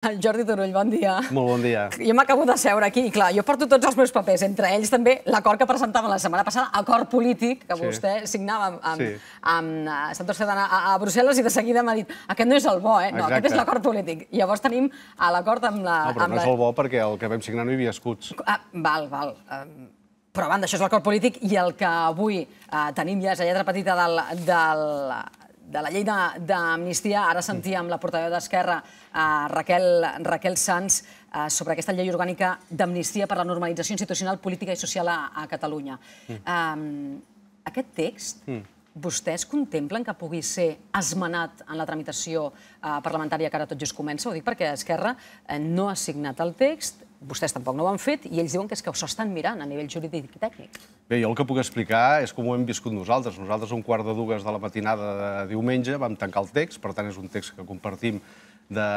Jordi Turull, bon dia. Molt bon dia. Jo m'acabo de seure aquí i, clar, jo porto tots els meus papers, entre ells també l'acord que presentava la setmana passada, acord polític, que Sí. vostè signava amb, amb, Sí. amb eh, Santos Cerdana a, a Brussel·les i de seguida m'ha dit aquest no és el bo, eh? No, Exacte. aquest és l'acord polític. Llavors tenim a l'acord amb la... No, però no és el bo perquè el que vam signar no hi havia escuts. Ah, val, val. Um, però a banda, això és l'acord polític i el que avui uh, tenim ja és la lletra petita del, del, de la llei d'amnistia. Ara sentíem la portaveu d'Esquerra, uh, Raquel, Raquel Sanz, uh, sobre aquesta llei orgànica d'amnistia per la normalització institucional, política i social a, a Catalunya. Um, aquest text, vostès contemplen que pugui ser esmenat en la tramitació eh, parlamentària que ara tot just comença? Ho dic perquè Esquerra eh, no ha signat el text, vostès tampoc no ho han fet, i ells diuen que és que s'ho estan mirant a nivell jurídic i tècnic. Bé, jo el que puc explicar és com ho hem viscut nosaltres. Nosaltres, un quart de dues de la matinada de diumenge, vam tancar el text, per tant, és un text que compartim de,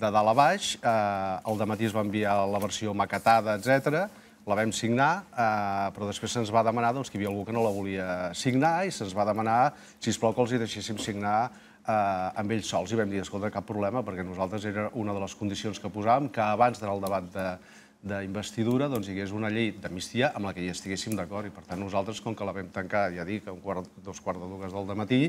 de dalt a baix. Eh, el matí es va enviar la versió maquetada, etc. La vam signar, eh, però després se'ns va demanar doncs, que hi havia algú que no la volia signar i se'ns va demanar, si plau que els hi deixéssim signar amb ells sols. I vam dir, escolta, cap problema, perquè nosaltres era una de les condicions que posàvem, que abans del debat de, d'investidura doncs, hi hagués una llei d'amnistia amb la que hi estiguéssim d'acord. I per tant nosaltres, com que la vam tancar, ja dic, a un quart, dos quarts de dues del matí,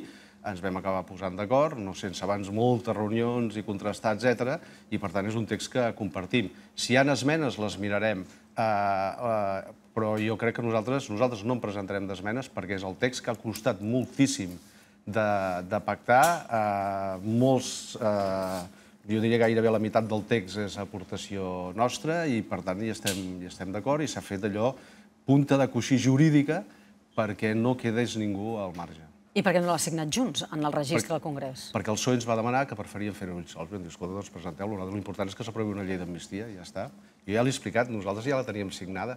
ens vam acabar posant d'acord, no sense abans moltes reunions i contrastar, etc. I per tant és un text que compartim. Si hi ha esmenes, les mirarem, eh, eh, però jo crec que nosaltres, nosaltres no en presentarem d'esmenes perquè és el text que ha costat moltíssim de, de pactar, eh, molts... Eh, jo diria gairebé la meitat del text és aportació nostra i, per tant, hi estem, hi estem d'acord i s'ha fet allò punta de coixí jurídica perquè no quedés ningú al marge. I per què no l'ha signat junts en el registre del Congrés? Perquè el PSOE ens va demanar que preferien fer-ho ells sols. Vam dir, escolta, doncs presenteu-lo. L'important és que s'aprovi una llei d'amnistia i ja està. Jo ja l'he explicat, nosaltres ja la teníem signada,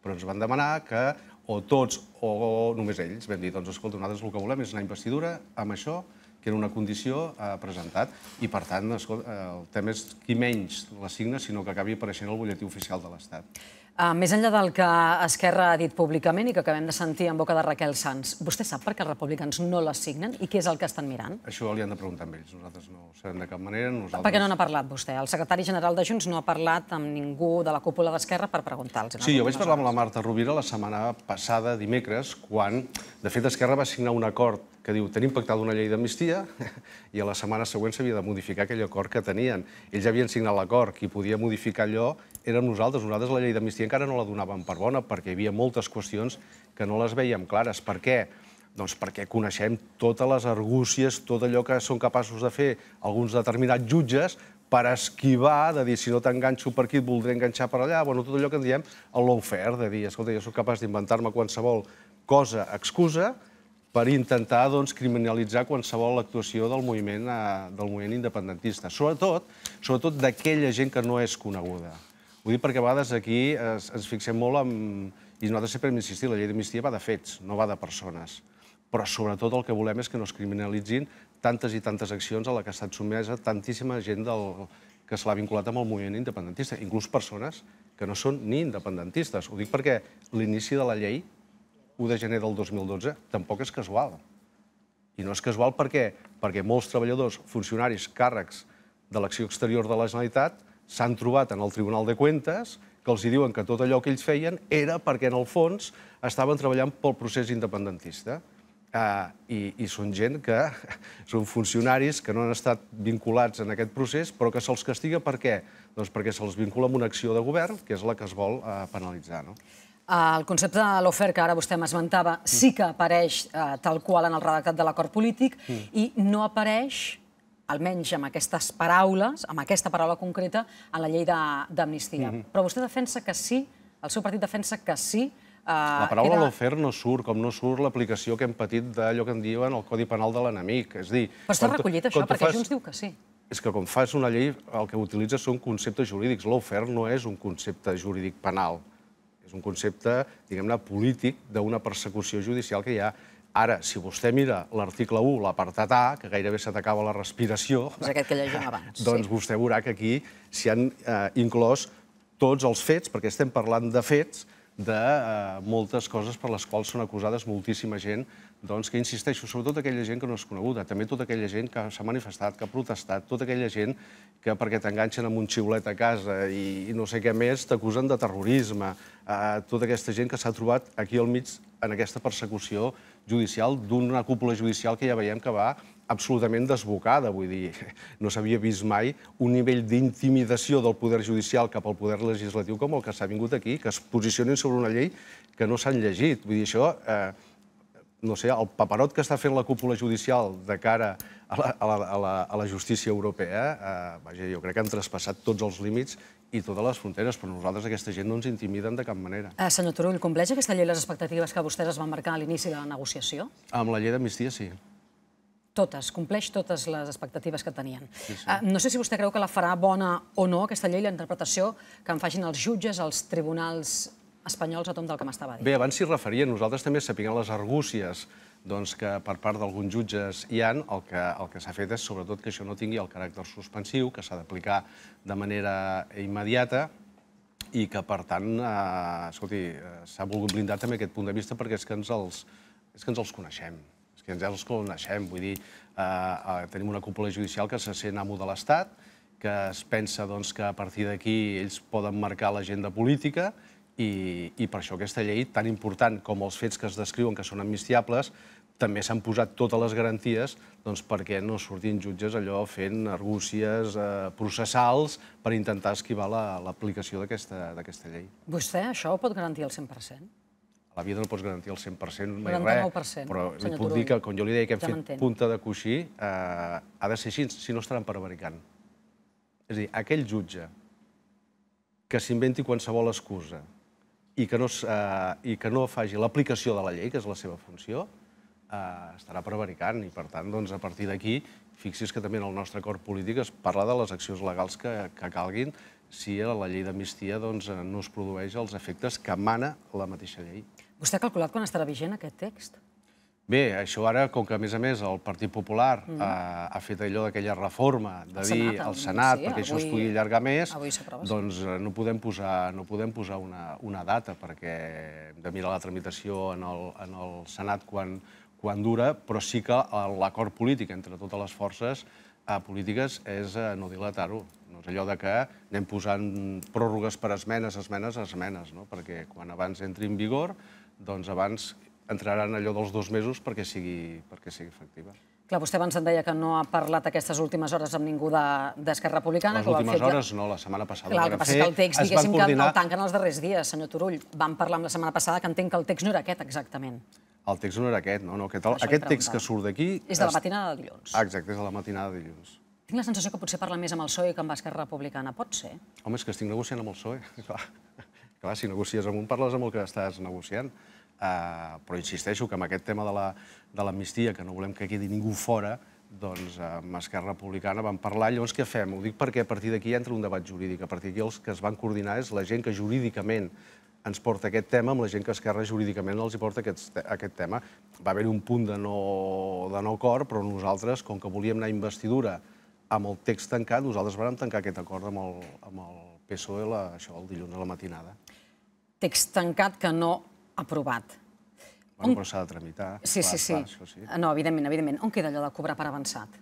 però ens van demanar que o tots o només ells vam dir, doncs escolta, nosaltres el que volem és anar a investidura amb això, que era una condició eh, presentat, i per tant, escolta, el tema és qui menys la signa, sinó que acabi apareixent al butlletí oficial de l'Estat. Uh, més enllà del que Esquerra ha dit públicament i que acabem de sentir en boca de Raquel Sanz, vostè sap per què els republicans no la signen i què és el que estan mirant? Això li han de preguntar amb ells, nosaltres no ho sabem de cap manera. Nosaltres... Per què no n'ha parlat vostè? El secretari general de Junts no ha parlat amb ningú de la cúpula d'Esquerra per preguntar-los. Sí, jo vaig parlar amb la Marta Rovira la setmana passada, dimecres, quan, de fet, Esquerra va signar un acord que diu tenim pactada una llei d'amnistia i a la setmana següent s'havia de modificar aquell acord que tenien. Ells havien signat l'acord, qui podia modificar allò érem nosaltres. Nosaltres la llei d'amnistia encara no la donàvem per bona perquè hi havia moltes qüestions que no les veiem clares. Per què? Doncs perquè coneixem totes les argúcies, tot allò que són capaços de fer alguns determinats jutges per esquivar, de dir, si no t'enganxo per aquí, et voldré enganxar per allà, bueno, tot allò que en diem el lawfare, de dir, escolta, jo sóc capaç d'inventar-me qualsevol cosa, excusa, per intentar doncs, criminalitzar qualsevol actuació del moviment, eh, del moviment independentista. Sobretot, sobretot d'aquella gent que no és coneguda. Ho dic perquè a vegades aquí es, ens fixem molt en... I nosaltres sempre hem insistit, la llei d'amnistia va de fets, no va de persones. Però sobretot el que volem és que no es criminalitzin tantes i tantes accions a la que ha estat sotmesa tantíssima gent del, que se l'ha vinculat amb el moviment independentista, inclús persones que no són ni independentistes. Ho dic perquè l'inici de la llei 1 de gener del 2012 tampoc és casual. I no és casual perquè, perquè molts treballadors, funcionaris, càrrecs de l'acció exterior de la Generalitat s'han trobat en el Tribunal de Cuentas que els diuen que tot allò que ells feien era perquè, en el fons, estaven treballant pel procés independentista. Uh, i, I són gent que són funcionaris que no han estat vinculats en aquest procés, però que se'ls castiga per què? Doncs perquè se'ls vincula amb una acció de govern, que és la que es vol uh, penalitzar. No? El concepte de l'ofer que ara vostè m'esmentava sí que apareix eh, tal qual en el redactat de l'acord polític i no apareix, almenys amb aquestes paraules, amb aquesta paraula concreta, en la llei d'amnistia. Però vostè defensa que sí, el seu partit defensa que sí, eh, La paraula lawfare no surt, com no surt l'aplicació que hem patit d'allò que en diuen el Codi Penal de l'enemic. És dir... Però està recollit això, perquè fas- Junts diu que sí. És que quan fas una llei, el que utilitzes són conceptes jurídics. Lawfare no és un concepte jurídic penal. És un concepte, diguem-ne, polític d'una persecució judicial que hi ha. Ara, si vostè mira l'article 1, l'apartat A, que gairebé se t'acaba la respiració, És aquest que llegim abans. doncs sí. vostè veurà que aquí s'hi han eh, inclòs tots els fets, perquè estem parlant de fets, de eh, moltes coses per les quals són acusades moltíssima gent, doncs, que insisteixo, sobretot aquella gent que no és coneguda, també tota aquella gent que s'ha manifestat, que ha protestat, tota aquella gent que perquè t'enganxen amb un xiulet a casa i, no sé què més, t'acusen de terrorisme, eh, tota aquesta gent que s'ha trobat aquí al mig en aquesta persecució judicial d'una cúpula judicial que ja veiem que va absolutament desbocada, vull dir, no s'havia vist mai un nivell d'intimidació del poder judicial cap al poder legislatiu com el que s'ha vingut aquí, que es posicionin sobre una llei que no s'han llegit. Vull dir, això, eh, no sé, el paperot que està fent la cúpula judicial de cara a la, a la, a la, a la justícia europea, eh, vaja, jo crec que han traspassat tots els límits i totes les fronteres, però nosaltres aquesta gent no ens intimiden de cap manera. Eh, senyor Turull, compleix aquesta llei les expectatives que vostès es van marcar a l'inici de la negociació? Amb la llei d'amnistia, sí. Totes, compleix totes les expectatives que tenien. Sí, sí. Uh, no sé si vostè creu que la farà bona o no, aquesta llei, la interpretació que en facin els jutges, els tribunals espanyols a tom del que m'estava dient. Bé, abans s'hi referia, nosaltres també sapiguem les argúcies doncs, que per part d'alguns jutges hi han, el que, el que s'ha fet és sobretot que això no tingui el caràcter suspensiu, que s'ha d'aplicar de manera immediata, i que, per tant, eh, escolti, eh, s'ha volgut blindar també aquest punt de vista perquè és que ens els, és que ens els coneixem que ens els coneixem, vull dir, eh, eh, tenim una cúpula judicial que se sent amo de l'Estat, que es pensa doncs, que a partir d'aquí ells poden marcar l'agenda política i, i per això aquesta llei, tan important com els fets que es descriuen que són amnistiables, també s'han posat totes les garanties doncs, perquè no surtin jutges allò fent argúcies eh, processals per intentar esquivar l'aplicació la, d'aquesta llei. Vostè això ho pot garantir al 100%? A la vida no pots garantir el 100% mai res, però li puc dir que, com jo li deia que hem ja fet punta de coixí, eh, ha de ser així, si no estaran prevaricant. És a dir, aquell jutge que s'inventi qualsevol excusa i que no, eh, i que no faci l'aplicació de la llei, que és la seva funció, eh, estarà prevaricant i, per tant, doncs, a partir d'aquí, fixi's que també en el nostre acord polític es parla de les accions legals que, que calguin si a la llei d'amnistia doncs, no es produeix els efectes que mana la mateixa llei. Vostè ha calculat quan estarà vigent aquest text? Bé, això ara, com que a més a més el Partit Popular mm. ha, ha fet allò d'aquella reforma de el dir Senat, al Senat sí, perquè avui, això es pugui allargar més, doncs eh, no podem posar, no podem posar una, una data perquè hem de mirar la tramitació en el, en el Senat quan, quan dura, però sí que l'acord polític entre totes les forces eh, polítiques és eh, no dilatar-ho. No és allò de que anem posant pròrrogues per esmenes, esmenes, esmenes, no? perquè quan abans entri en vigor, doncs abans entraran allò dels dos mesos perquè sigui, perquè sigui efectiva. Clar, vostè abans em deia que no ha parlat aquestes últimes hores amb ningú d'Esquerra de, Republicana. Les últimes fet hores no, la setmana passada Clar, el que passa que el text, diguéssim, coordinar... que el tanquen els darrers dies, senyor Turull. Vam parlar amb la setmana passada que entenc que el text no era aquest, exactament. El text no era aquest, no. no aquest, el, aquest text que surt d'aquí... És de la matinada de dilluns. Exacte, és de la matinada de dilluns. Tinc la sensació que potser parla més amb el PSOE que amb Esquerra Republicana. Pot ser? Home, és que estic negociant amb el PSOE. Clar, Clar si negocies amb un, parles amb el que estàs negociant. Uh, però insisteixo que amb aquest tema de l'amnistia, la, que no volem que quedi ningú fora, doncs amb Esquerra Republicana vam parlar. Llavors, què fem? Ho dic perquè a partir d'aquí entra un debat jurídic. A partir d'aquí els que es van coordinar és la gent que jurídicament ens porta aquest tema amb la gent que Esquerra jurídicament els hi porta aquest, aquest tema. Va haver-hi un punt de no, de no acord, però nosaltres, com que volíem anar a investidura amb el text tancat, nosaltres vam tancar aquest acord amb el, amb el PSOE la, això, el dilluns a la matinada. Text tancat que no aprovat. Bueno, però s'ha de tramitar. Sí, clar, sí, sí. Clar, sí. No, evidentment, evidentment. On queda allò de cobrar per avançat?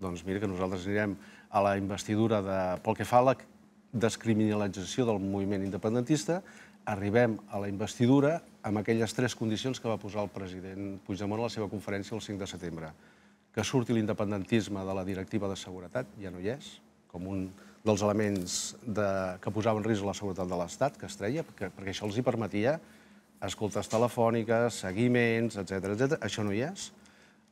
Doncs mira que nosaltres anirem a la investidura de... pel que fa a la descriminalització del moviment independentista, arribem a la investidura amb aquelles tres condicions que va posar el president Puigdemont a la seva conferència el 5 de setembre. Que surti l'independentisme de la directiva de seguretat, ja no hi és, com un dels elements de, que posaven en risc la seguretat de l'Estat, que es treia, perquè, perquè això els hi permetia escoltes telefòniques, seguiments, etc etc. Això no hi és.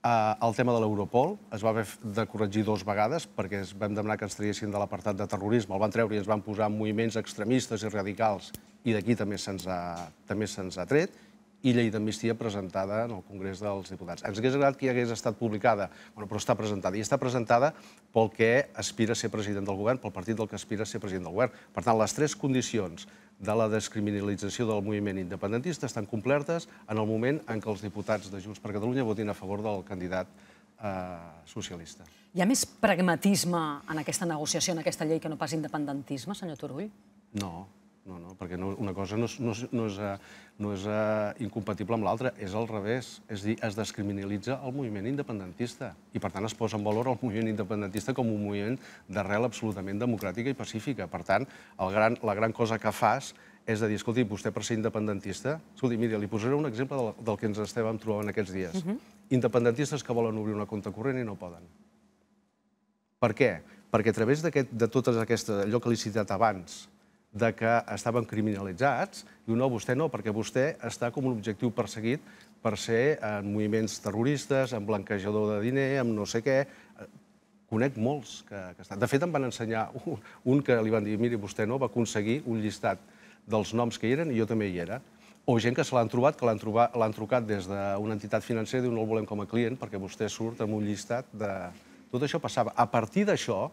Uh, el tema de l'Europol es va haver de corregir dos vegades perquè es vam demanar que ens traiessin de l'apartat de terrorisme, el van treure i ens van posar en moviments extremistes i radicals i d'aquí també se'ns ha, també se ha tret i llei d'amnistia presentada en el Congrés dels Diputats. Ens hagués agradat que hi hagués estat publicada, bueno, però està presentada. I està presentada pel que aspira a ser president del govern, pel partit del que aspira a ser president del govern. Per tant, les tres condicions de la descriminalització del moviment independentista estan complertes en el moment en què els diputats de Junts per Catalunya votin a favor del candidat eh, socialista. Hi ha més pragmatisme en aquesta negociació, en aquesta llei, que no pas independentisme, senyor Turull? No, no, no, perquè no, una cosa no és, no és, no és, uh, no és uh, incompatible amb l'altra, és al revés. És dir, es descriminalitza el moviment independentista i, per tant, es posa en valor el moviment independentista com un moviment d'arrel absolutament democràtica i pacífica. Per tant, el gran, la gran cosa que fas és de dir, escolti, vostè per ser independentista... Escolti, mira, li posaré un exemple del, del que ens estàvem trobant aquests dies. Uh -huh. Independentistes que volen obrir una compte corrent i no poden. Per què? Perquè a través de totes aquestes, allò que li he citat abans, de que estaven criminalitzats, diu, no, vostè no, perquè vostè està com un objectiu perseguit per ser en moviments terroristes, en blanquejador de diner, amb no sé què. Conec molts que, que estan. De fet, em van ensenyar un, un que li van dir, miri, vostè no, va aconseguir un llistat dels noms que hi eren i jo també hi era. O gent que se l'han trobat, que l'han trucat des d'una entitat financera i diu, no el volem com a client perquè vostè surt amb un llistat de... Tot això passava. A partir d'això,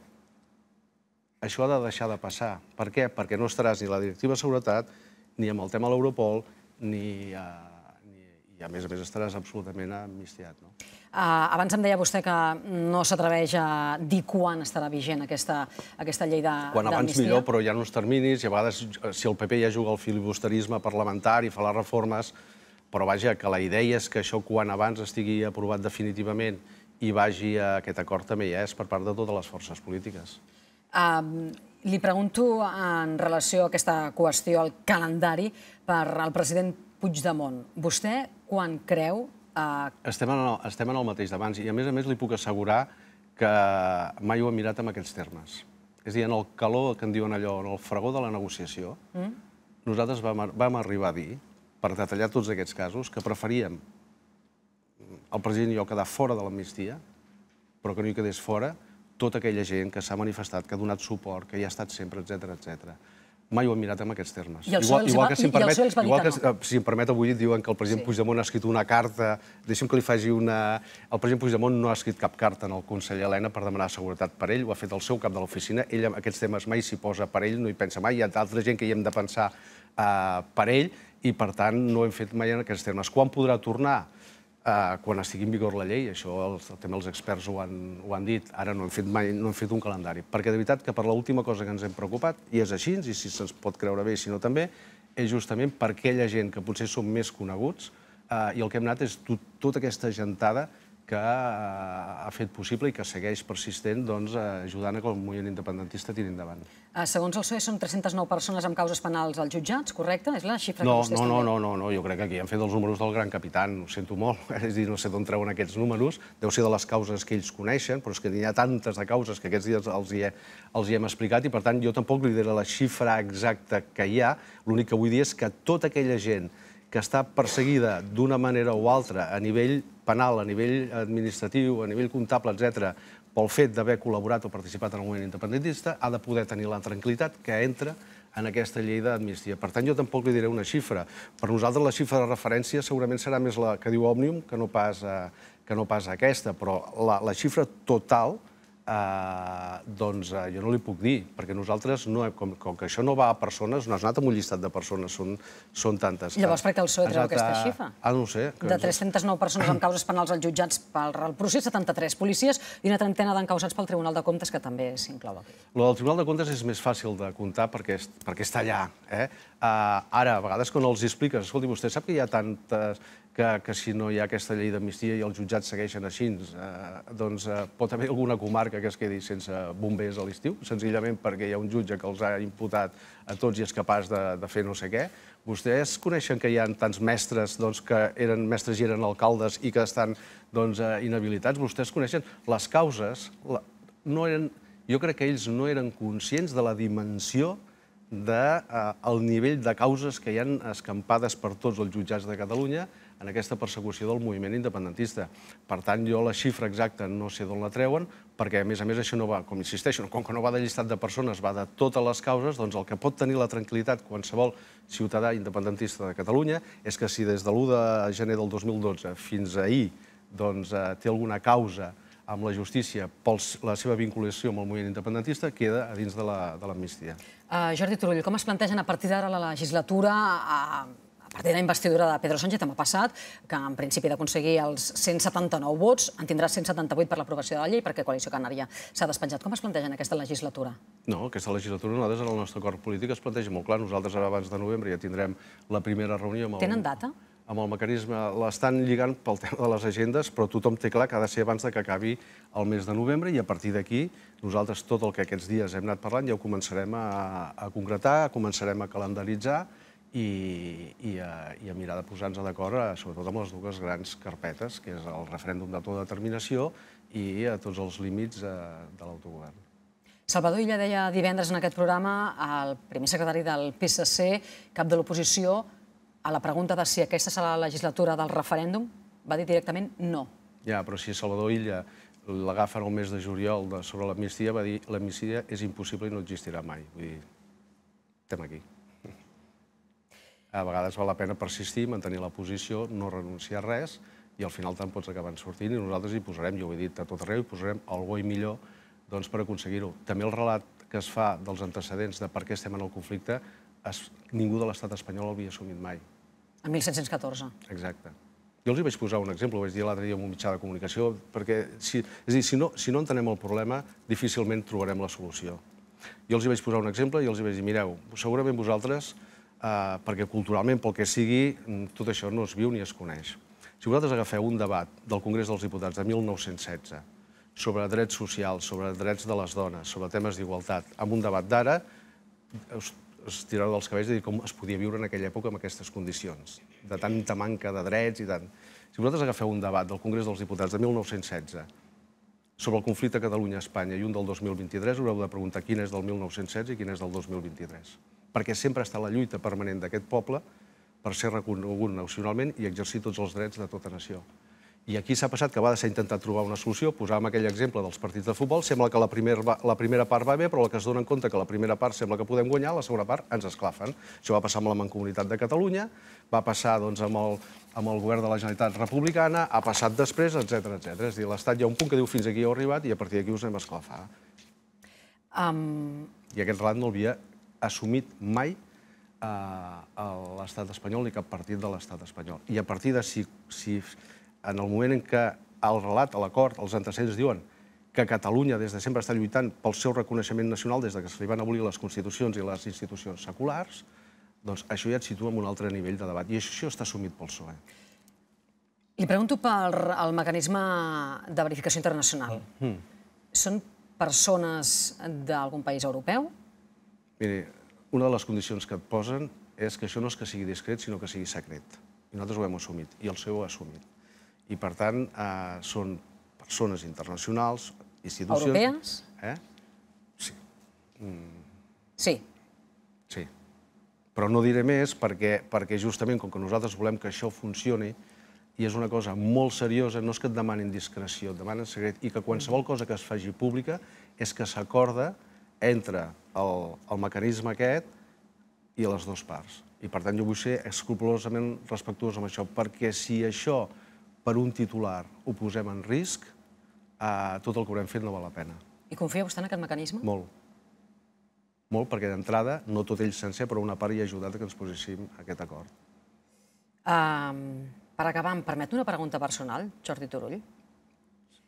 això ha de deixar de passar. Per què? Perquè no estaràs ni a la directiva de seguretat, ni amb el tema de l'Europol, ni, uh, ni... i a més a més estaràs absolutament amnistiat. No? Uh, abans em deia vostè que no s'atreveix a dir quan estarà vigent aquesta, aquesta llei d'amnistia. Quan abans millor, però hi ha uns terminis, i a vegades, si el PP ja juga al filibusterisme parlamentari, fa les reformes, però vaja, que la idea és que això quan abans estigui aprovat definitivament i vagi a aquest acord també ja és per part de totes les forces polítiques. Um, li pregunto en relació a aquesta qüestió, al calendari, per al president Puigdemont. Vostè quan creu... Uh... Estem, en el, estem en el mateix d'abans i, a més a més, li puc assegurar que mai ho he mirat en aquests termes. És a dir, en el calor que en diuen allò, en el fregó de la negociació, mm? nosaltres vam, vam arribar a dir, per detallar tots aquests casos, que preferíem el president i jo quedar fora de l'amnistia, però que no hi quedés fora, tota aquella gent que s'ha manifestat, que ha donat suport, que hi ha estat sempre, etc etc. Mai ho hem mirat en aquests termes. I el igual, igual que, si em permet, igual que, no. si em permet, avui diuen que el president sí. Puigdemont ha escrit una carta, deixi'm que li faci una... El president Puigdemont no ha escrit cap carta en el Consell Helena per demanar seguretat per ell, ho ha fet el seu cap de l'oficina, ell en aquests temes mai s'hi posa per ell, no hi pensa mai, hi ha altra gent que hi hem de pensar uh, per ell, i per tant no hem fet mai en aquests termes. Quan podrà tornar? Uh, quan estigui en vigor la llei, això els, també els experts ho han, han dit, ara no hem fet mai no fet un calendari, perquè de veritat que per l'última cosa que ens hem preocupat, i és així, i si se'ns pot creure bé, si no també, és justament per aquella gent que potser són més coneguts, uh, i el que hem anat és tot, tota aquesta gentada que ha fet possible i que segueix persistent doncs, ajudant a que el moviment independentista tiri endavant. Segons el PSOE, són 309 persones amb causes penals als jutjats, correcte? És la xifra no, que vostès no, no, no, no, no, jo crec que aquí han fet els números del gran capitán, ho sento molt, és dir, no sé d'on treuen aquests números, deu ser de les causes que ells coneixen, però és que n'hi ha tantes de causes que aquests dies els hi, he, els hi hem explicat i, per tant, jo tampoc li diré la xifra exacta que hi ha, l'únic que vull dir és que tota aquella gent que està perseguida d'una manera o altra a nivell penal, a nivell administratiu, a nivell comptable, etc, pel fet d'haver col·laborat o participat en el moviment independentista, ha de poder tenir la tranquil·litat que entra en aquesta llei d'amnistia. Per tant, jo tampoc li diré una xifra. Per nosaltres la xifra de referència segurament serà més la que diu Òmnium que no pas, eh, que no pas aquesta, però la, la xifra total Uh, doncs uh, jo no li puc dir, perquè nosaltres, no, com, com que això no va a persones, no has anat amb un llistat de persones, són, són tantes. Llavors, per què el PSOE treu aquesta xifra? Ah, no sé. De 309 persones amb causes penals als jutjats pel procés, 73 policies i una trentena d'encausats pel Tribunal de Comptes, que també s'inclou aquí. Lo del Tribunal de Comptes és més fàcil de comptar perquè, perquè està allà. Eh? Uh, ara, a vegades, quan els expliques, escolti, vostè sap que hi ha tantes que, que si no hi ha aquesta llei d'amnistia i els jutjats segueixen així, eh, doncs eh, pot haver alguna comarca que es quedi sense bombers a l'estiu, senzillament perquè hi ha un jutge que els ha imputat a tots i és capaç de, de fer no sé què. Vostès coneixen que hi ha tants mestres doncs, que eren mestres i eren alcaldes i que estan doncs, eh, inhabilitats? Vostès coneixen les causes, la, no eren, jo crec que ells no eren conscients de la dimensió del de, eh, nivell de causes que hi han escampades per tots els jutjats de Catalunya en aquesta persecució del moviment independentista. Per tant, jo la xifra exacta no sé d'on la treuen, perquè, a més a més, això no va, com insisteixo, com que no va de llistat de persones, va de totes les causes, doncs el que pot tenir la tranquil·litat qualsevol ciutadà independentista de Catalunya és que si des de l'1 de gener del 2012 fins ahir doncs, eh, té alguna causa amb la justícia per la seva vinculació amb el moviment independentista, queda a dins de l'amnistia. La, uh, Jordi Turull, com es plantegen a partir d'ara la legislatura a, a partir de la investidura de Pedro Sánchez ha passat que en principi d'aconseguir els 179 vots en tindrà 178 per l'aprovació de la llei perquè Coalició Canària s'ha despenjat. Com es planteja en aquesta legislatura? No, aquesta legislatura nosaltres en el nostre acord polític es planteja molt clar. Nosaltres ara abans de novembre ja tindrem la primera reunió amb el... Tenen data? Amb el mecanisme, l'estan lligant pel tema de les agendes, però tothom té clar que ha de ser abans de que acabi el mes de novembre i a partir d'aquí nosaltres tot el que aquests dies hem anat parlant ja ho començarem a, a concretar, començarem a calendaritzar i, i, a, i a mirar de posar-nos d'acord, eh, sobretot amb les dues grans carpetes, que és el referèndum d'autodeterminació i a tots els límits eh, de l'autogovern. Salvador Illa deia divendres en aquest programa al primer secretari del PSC, cap de l'oposició, a la pregunta de si aquesta serà la legislatura del referèndum, va dir directament no. Ja, però si Salvador Illa l'agafen el mes de juliol de, sobre l'amnistia, va dir l'amnistia és impossible i no existirà mai. Vull dir, estem aquí. A vegades val la pena persistir, mantenir la posició, no renunciar a res, i al final te'n pots acabar sortint i nosaltres hi posarem, jo ho he dit a tot arreu, hi posarem el bo i millor doncs, per aconseguir-ho. També el relat que es fa dels antecedents de per què estem en el conflicte, es, ningú de l'estat espanyol l'havia assumit mai. En 1714. Exacte. Jo els hi vaig posar un exemple, ho vaig dir l'altre dia en un mitjà de comunicació, perquè si, és dir, si, no, si no entenem el problema, difícilment trobarem la solució. Jo els hi vaig posar un exemple i els hi vaig dir, mireu, segurament vosaltres eh, perquè culturalment, pel que sigui, tot això no es viu ni es coneix. Si vosaltres agafeu un debat del Congrés dels Diputats de 1916 sobre drets socials, sobre drets de les dones, sobre temes d'igualtat, amb un debat d'ara, tirareu dels cabells de dir com es podia viure en aquella època amb aquestes condicions, de tanta manca de drets i tant. Si vosaltres agafeu un debat del Congrés dels Diputats de 1916 sobre el conflicte Catalunya-Espanya i un del 2023, haureu de preguntar quin és del 1916 i quin és del 2023 perquè sempre està la lluita permanent d'aquest poble per ser reconegut nacionalment i exercir tots els drets de tota nació. I aquí s'ha passat que a vegades s'ha intentat trobar una solució, posàvem aquell exemple dels partits de futbol, sembla que la, primer, la primera part va bé, però el que es donen compte que la primera part sembla que podem guanyar, la segona part ens esclafen. Això va passar amb la Mancomunitat de Catalunya, va passar doncs, amb, el, amb el govern de la Generalitat Republicana, ha passat després, etc etc. És a dir, l'Estat hi ha un punt que diu fins aquí heu arribat i a partir d'aquí us anem a esclafar. Um... I aquest relat no l'havia assumit mai eh, a l'estat espanyol ni cap partit de l'estat espanyol. I a partir de si, si en el moment en què el relat, a l'acord, els antecedents diuen que Catalunya des de sempre està lluitant pel seu reconeixement nacional des de que se li van abolir les constitucions i les institucions seculars, doncs això ja et situa en un altre nivell de debat. I això està assumit pel PSOE. Li pregunto pel el mecanisme de verificació internacional. Mm. Són persones d'algun país europeu? Miri, una de les condicions que et posen és que això no és que sigui discret, sinó que sigui secret. I nosaltres ho hem assumit, i el seu ho ha assumit. I, per tant, eh, són persones internacionals, institucions... Europees? Eh? Sí. Mm. Sí. Sí. Però no diré més perquè, perquè justament com que nosaltres volem que això funcioni, i és una cosa molt seriosa, no és que et demanin discreció, et demanen secret, i que qualsevol cosa que es faci pública és que s'acorda entre el, el mecanisme aquest i les dues parts. I, per tant, jo vull ser escrupulosament respectuós amb això, perquè si això, per un titular, ho posem en risc, eh, tot el que haurem fet no val la pena. I confia vostè en aquest mecanisme? Molt. Molt, perquè d'entrada, no tot ell sencer, però una part hi ha ajudat que ens poséssim aquest acord. Um, per acabar, em permet una pregunta personal, Jordi Turull?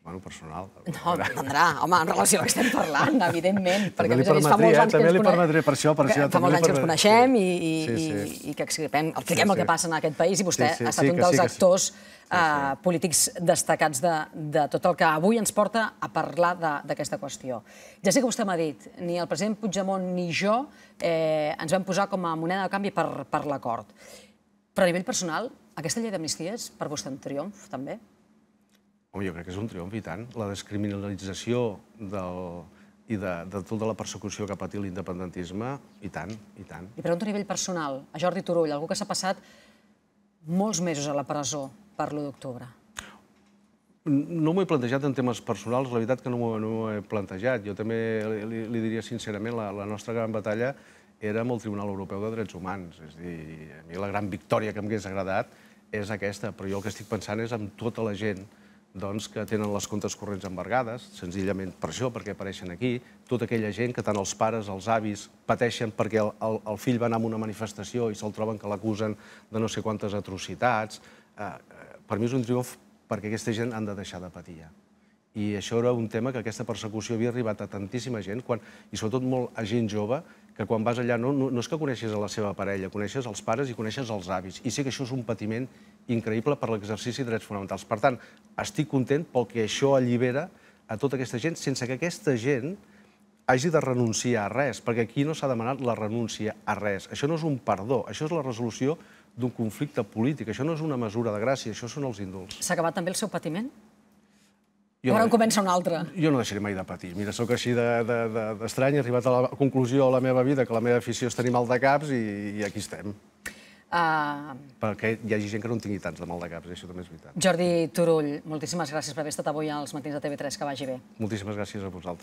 Bueno, personal. No, entendrà. Home, en relació a què estem parlant, evidentment. Perquè, a més a més, fa molts anys també li permetré per això, per això. Fa molts anys que ens coneixem i, i, sí, sí. i, i que expliquem, expliquem sí, el que passa en aquest país i vostè ha estat un dels actors. Uh, polítics destacats de, de tot el que avui ens porta a parlar d'aquesta qüestió. Ja sé que vostè m'ha dit, ni el president Puigdemont ni jo eh, ens vam posar com a moneda de canvi per, per l'acord. Però a nivell personal, aquesta llei d'amnistia és per vostè un triomf, també? Home, jo crec que és un triomf, i tant. La descriminalització del, i de, de tota la persecució que ha patit l'independentisme, i tant, i tant. I pregunto a nivell personal, a Jordi Turull, algú que s'ha passat molts mesos a la presó per l'1 d'octubre. No m'ho he plantejat en temes personals, la veritat que no m'ho no he plantejat. Jo també li, li diria sincerament, la, la nostra gran batalla era amb el Tribunal Europeu de Drets Humans. És a dir, a mi la gran victòria que m'hagués agradat és aquesta, però jo el que estic pensant és amb tota la gent doncs, que tenen les comptes corrents embargades, senzillament per això, perquè apareixen aquí, tota aquella gent que tant els pares, els avis, pateixen perquè el, el, el fill va anar a una manifestació i se'l troben que l'acusen de no sé quantes atrocitats. Eh, eh, per mi és un triomf perquè aquesta gent han de deixar de patir ja. I això era un tema que aquesta persecució havia arribat a tantíssima gent, quan, i sobretot molt a gent jove, que quan vas allà no, no, no és que coneixes a la seva parella, coneixes els pares i coneixes els avis. I sé que això és un patiment increïble per l'exercici de drets fonamentals. Per tant, estic content pel que això allibera a tota aquesta gent, sense que aquesta gent hagi de renunciar a res, perquè aquí no s'ha demanat la renúncia a res. Això no és un perdó, això és la resolució d'un conflicte polític, això no és una mesura de gràcia, això són els indults. S'ha acabat també el seu patiment? Jo Ara no, en comença un altre. jo no deixaré mai de patir. Mira, sóc així d'estrany, de, de, d'estrany, he arribat a la conclusió a la meva vida que la meva afició és tenir mal de caps i, i aquí estem. Uh, Perquè hi hagi gent que no en tingui tants de mal de caps, això també és veritat. Jordi Turull, moltíssimes gràcies per haver estat avui als matins de TV3, que vagi bé. Moltíssimes gràcies a vosaltres.